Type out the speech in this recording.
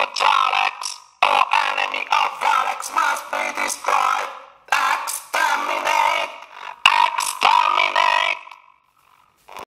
of Jalex, or enemy of Alex must be destroyed.